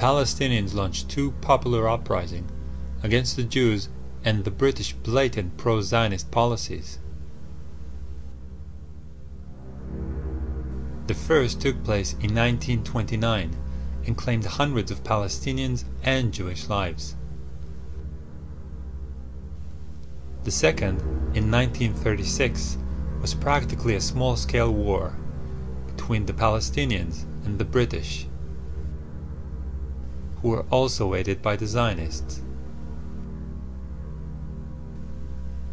Palestinians launched two popular uprisings against the Jews and the British blatant pro-Zionist policies. The first took place in 1929 and claimed hundreds of Palestinians and Jewish lives. The second, in 1936, was practically a small-scale war between the Palestinians and the British, who were also aided by the Zionists.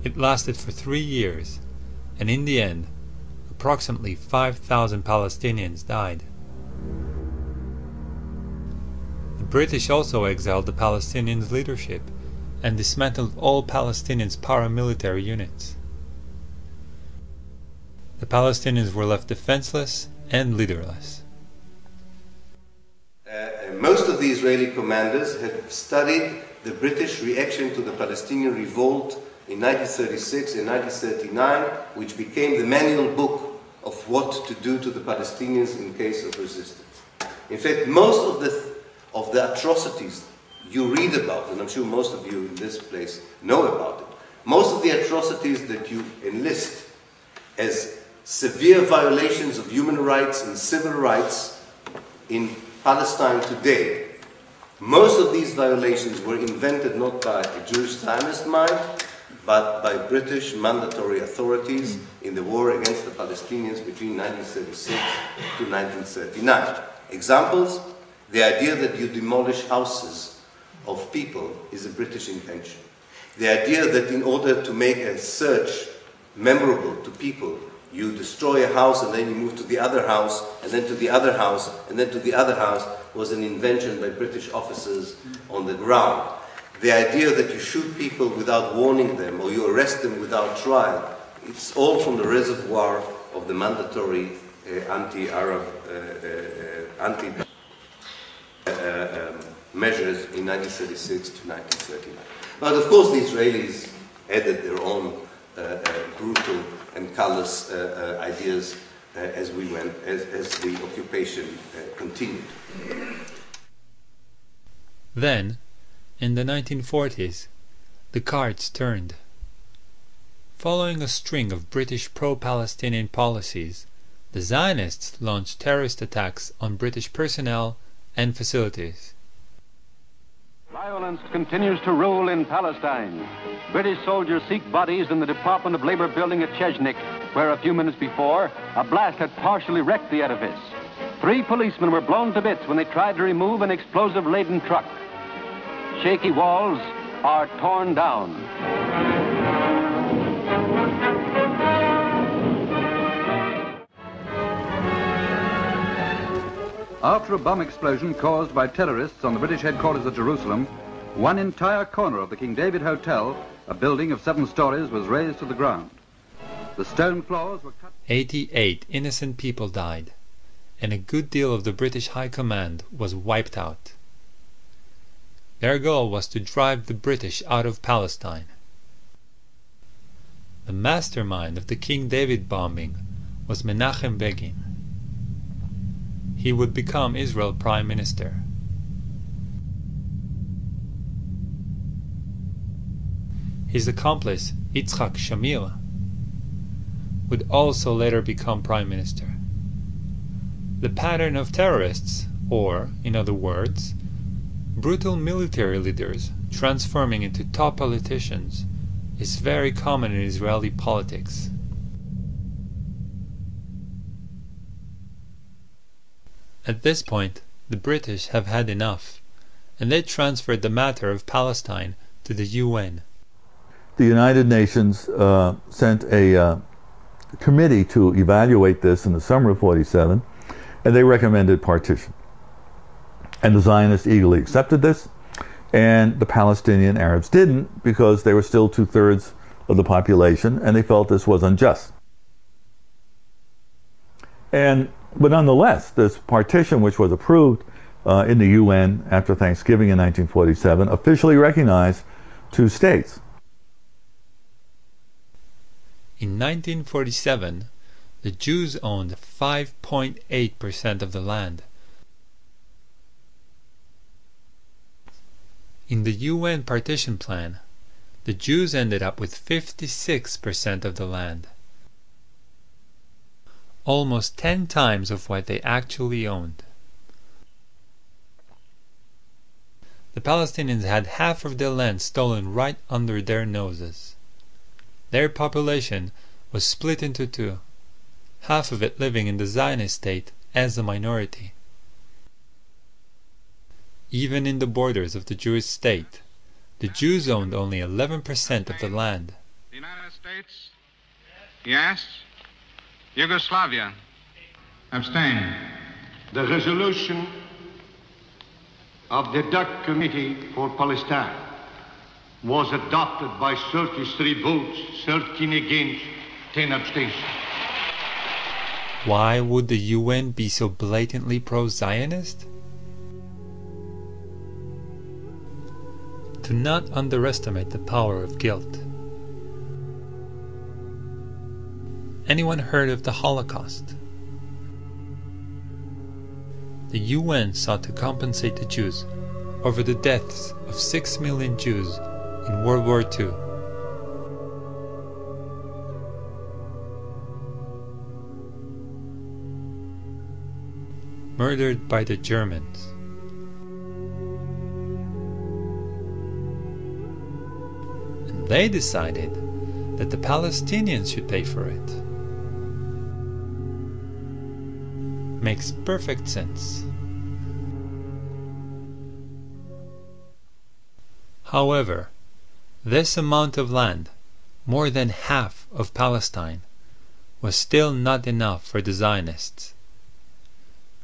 It lasted for three years, and in the end, approximately 5,000 Palestinians died. The British also exiled the Palestinians' leadership and dismantled all Palestinians' paramilitary units. The Palestinians were left defenseless and leaderless. Most of the Israeli commanders had studied the British reaction to the Palestinian revolt in 1936 and 1939, which became the manual book of what to do to the Palestinians in case of resistance. In fact, most of the, of the atrocities you read about, and I'm sure most of you in this place know about it, most of the atrocities that you enlist as severe violations of human rights and civil rights in Palestine today, most of these violations were invented not by a Jewish Zionist mind, but by British mandatory authorities in the war against the Palestinians between 1936 to 1939. Examples, the idea that you demolish houses of people is a British invention. The idea that in order to make a search memorable to people, you destroy a house and then you move to the other house, and then to the other house, and then to the other house was an invention by British officers on the ground. The idea that you shoot people without warning them or you arrest them without trial, it's all from the reservoir of the mandatory uh, anti-Arab, uh, uh, anti um, measures in 1936 to 1939. But of course, the Israelis added their own uh, uh, Uh, uh, brutal and callous uh, uh ideas as we went, as, as the occupation continued. Then, in the 1940s, the cards turned. Following a string of British pro-Palestinian policies, the Zionists launched terrorist attacks on British personnel and facilities. Violence continues to rule in Palestine. British soldiers seek bodies in the Department of Labor building at Chechnik, where a few minutes before, a blast had partially wrecked the edifice. Three policemen were blown to bits when they tried to remove an explosive-laden truck. Shaky walls are torn down. After a bomb explosion caused by terrorists on the British headquarters at Jerusalem, one entire corner of the King David Hotel, a building of seven stories, was razed to the ground. The stone floors were cut. 88 innocent people died, and a good deal of the British High Command was wiped out. Their goal was to drive the British out of Palestine. The mastermind of the King David bombing was Menachem Begin he would become Israel Prime Minister. His accomplice, Yitzhak Shamir, would also later become Prime Minister. The pattern of terrorists, or, in other words, brutal military leaders transforming into top politicians, is very common in Israeli politics. At this point the British have had enough, and they transferred the matter of Palestine to the UN. The United Nations uh, sent a uh, committee to evaluate this in the summer of 47, and they recommended partition. And the Zionists eagerly accepted this, and the Palestinian Arabs didn't because they were still two thirds of the population, and they felt this was unjust. And but nonetheless, this partition, which was approved uh, in the UN after Thanksgiving in 1947, officially recognized two states. In 1947, the Jews owned 5.8% of the land. In the UN partition plan, the Jews ended up with 56% of the land, almost 10 times of what they actually owned. The Palestinians had half of their land stolen right under their noses. Their population was split into two, half of it living in the Zionist state as a minority. Even in the borders of the Jewish state, the Jews owned only 11% of the land. The United States? Yes. Yugoslavia? Abstain. The resolution of the Dutch Committee for Palestine was adopted by 33 votes, 13 against, 10 abstentions. Why would the UN be so blatantly pro Zionist? Do not underestimate the power of guilt. Anyone heard of the Holocaust? The UN sought to compensate the Jews over the deaths of 6 million Jews in World War II. Murdered by the Germans. And they decided that the Palestinians should pay for it. Makes perfect sense. However, this amount of land, more than half of Palestine, was still not enough for the Zionists.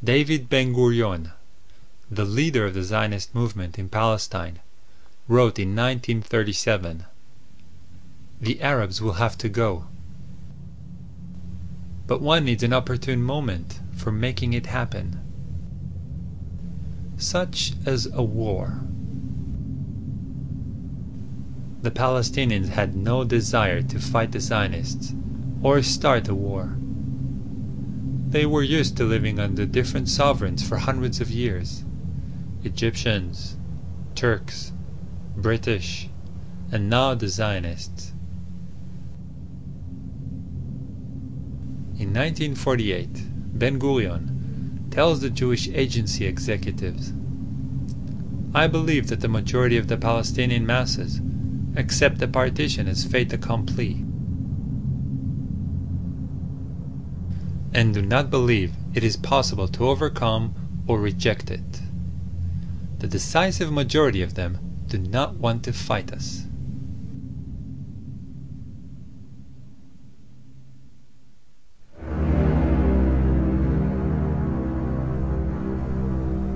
David Ben Gurion, the leader of the Zionist movement in Palestine, wrote in 1937 The Arabs will have to go. But one needs an opportune moment for making it happen, such as a war. The Palestinians had no desire to fight the Zionists or start a war. They were used to living under different sovereigns for hundreds of years Egyptians, Turks, British, and now the Zionists. In 1948, Ben Gurion tells the Jewish Agency executives I believe that the majority of the Palestinian masses accept the partition as fait accompli, and do not believe it is possible to overcome or reject it. The decisive majority of them do not want to fight us.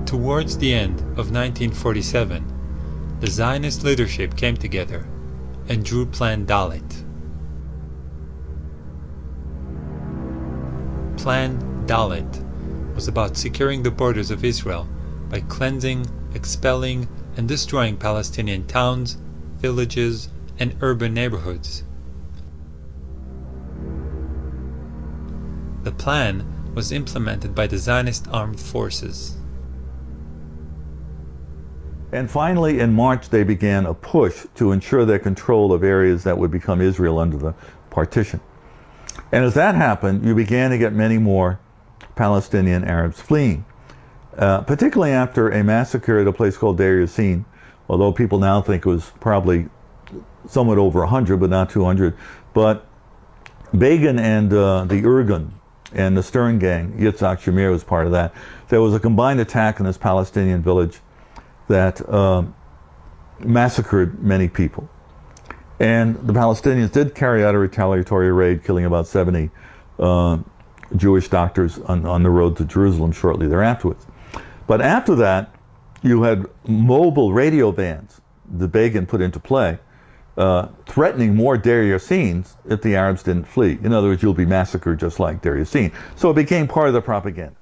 Towards the end of 1947, the Zionist leadership came together and drew Plan Dalet. Plan Dalet was about securing the borders of Israel by cleansing, expelling, and destroying Palestinian towns, villages, and urban neighborhoods. The plan was implemented by the Zionist armed forces. And finally, in March, they began a push to ensure their control of areas that would become Israel under the partition. And as that happened, you began to get many more Palestinian Arabs fleeing, uh, particularly after a massacre at a place called Deir Yassin, although people now think it was probably somewhat over 100, but not 200. But Begin and uh, the Irgun and the Stern gang, Yitzhak Shamir was part of that. There was a combined attack in this Palestinian village that uh, massacred many people. And the Palestinians did carry out a retaliatory raid, killing about 70 uh, Jewish doctors on, on the road to Jerusalem shortly thereafter. But after that, you had mobile radio vans that Begin put into play, uh, threatening more Deir if the Arabs didn't flee. In other words, you'll be massacred just like Deir. So it became part of the propaganda.